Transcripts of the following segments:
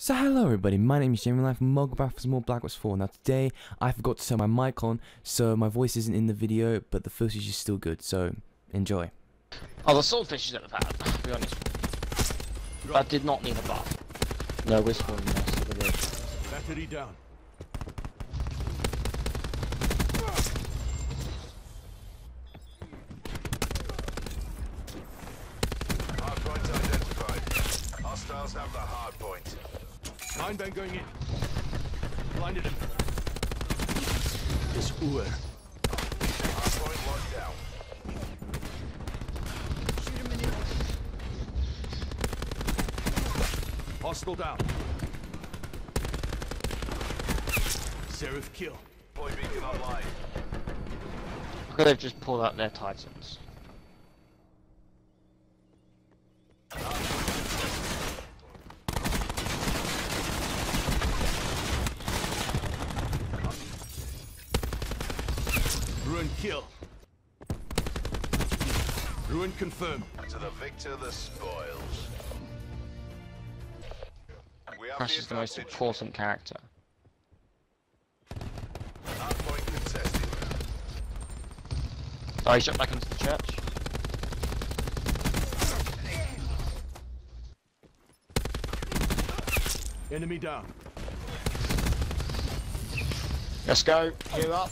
So hello everybody, my name is Jamie Life from Mogbath for more Black Ops 4. Now today, I forgot to turn my mic on, so my voice isn't in the video, but the footage is still good, so enjoy. Oh, the swordfish is at the pad, to be honest. I did not need a buff. No whisper in the rest of the video. Battery down. Hardpoint identified. Hostiles have the hardpoint. Nine-bang going in. Blinded him. This Uer. Hardpoint locked down. Hostile down. Seraph kill. Boy beacon online. Could have just pulled out their titans. Ruin kill. Ruin confirmed. To the victor, the spoils. We have Crash is the most important character. Hardpoint contested. Oh, he shot back into the church. Enemy down. Let's go, you up.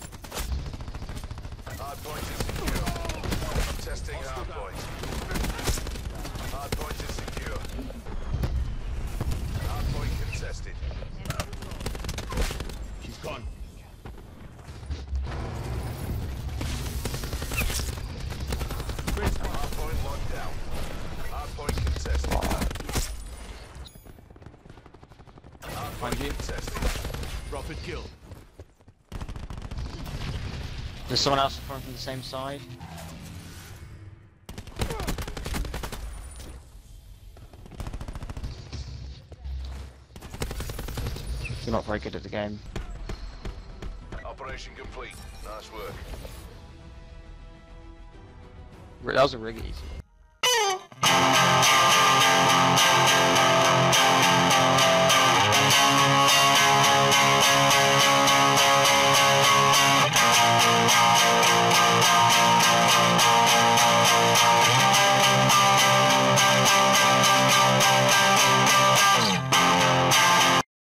Down. Hardpoint contested. You. Contested. There's someone else from the same side. You're not very good at the game. Operation complete. Nice work. That was a rig easy. Thank you.